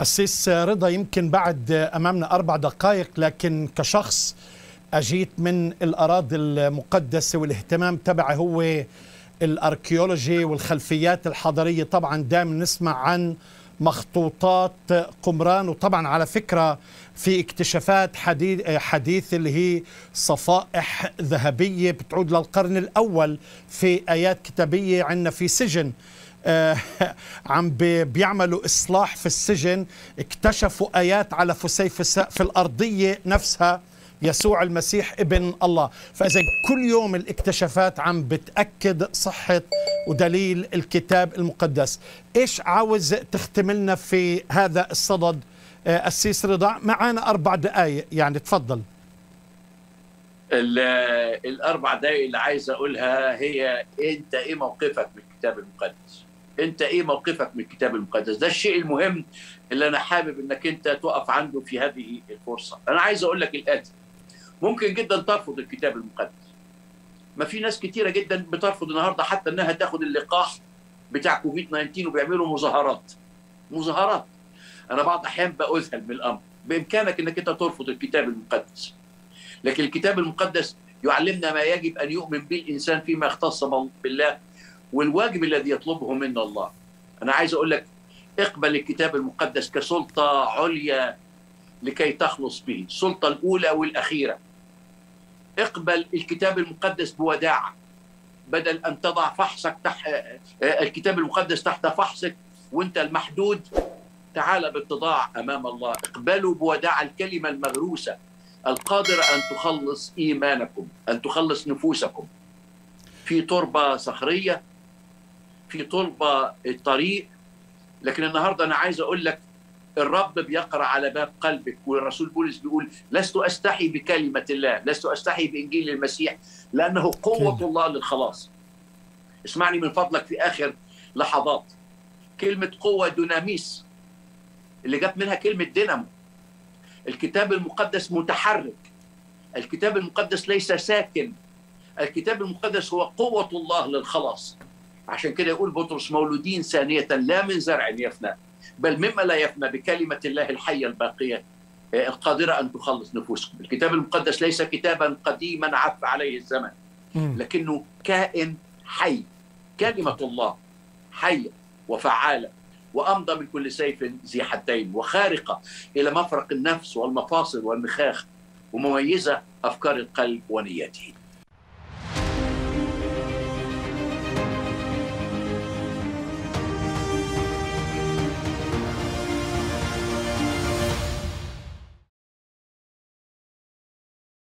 أسيس رضا يمكن بعد أمامنا أربع دقائق لكن كشخص أجيت من الأراضي المقدسة والاهتمام تبعي هو الأركيولوجي والخلفيات الحضارية طبعا دائما نسمع عن مخطوطات قمران وطبعا على فكرة في اكتشافات حديث حديث اللي هي صفائح ذهبية بتعود للقرن الأول في آيات كتابية عندنا في سجن عم بيعملوا إصلاح في السجن. اكتشفوا آيات على فسيفس في الأرضية نفسها. يسوع المسيح ابن الله. فإذا كل يوم الاكتشافات عم بتأكد صحة ودليل الكتاب المقدس. إيش عاوز تختملنا في هذا الصدد؟ السيس رضا معنا أربع دقائق يعني تفضل. الأربع دقائق اللي عايز أقولها هي أنت إيه موقفك من الكتاب المقدس؟ أنت إيه موقفك من الكتاب المقدس؟ ده الشيء المهم اللي أنا حابب أنك أنت تقف عنده في هذه الفرصة. أنا عايز أقول لك الآتي ممكن جدا ترفض الكتاب المقدس. ما في ناس كتيرة جدا بترفض النهاردة حتى أنها تاخد اللقاح بتاع كوفيد 19 وبيعملوا مظاهرات. مظاهرات. أنا بعض الأحيان بأذهل من الأمر. بإمكانك إنك أنت ترفض الكتاب المقدس. لكن الكتاب المقدس يعلمنا ما يجب أن يؤمن به الانسان فيما يختص بالله والواجب الذي يطلبه منا الله. أنا عايز أقول لك اقبل الكتاب المقدس كسلطة عليا لكي تخلص به السلطة الأولى والأخيرة. اقبل الكتاب المقدس بوداعة. بدل أن تضع فحصك تحت الكتاب المقدس تحت فحصك وأنت المحدود تعال باتضاع أمام الله. اقبلوا بوداع الكلمة المغروسة. القادره أن تخلص إيمانكم أن تخلص نفوسكم. في تربة صخرية في تربه الطريق لكن النهارده أنا عايز أقول لك الرب بيقرأ على باب قلبك والرسول بولس بيقول لست أستحي بكلمة الله لست أستحي بإنجيل المسيح لأنه قوة كلمة. الله للخلاص. اسمعني من فضلك في آخر لحظات. كلمة قوة دوناميس اللي جت منها كلمة دينامو. الكتاب المقدس متحرك. الكتاب المقدس ليس ساكن. الكتاب المقدس هو قوة الله للخلاص. عشان كده يقول بطرس مولودين ثانية لا من زرع يفنى بل مما لا يفنى بكلمة الله الحية الباقية القادرة أن تخلص نفوسكم. الكتاب المقدس ليس كتابا قديما عف عليه الزمن لكنه كائن حي كلمة الله حية وفعالة وأمضى من كل سيف ذي حدين وخارقة إلى مفرق النفس والمفاصل والمخاخ ومميزة أفكار القلب ونياته.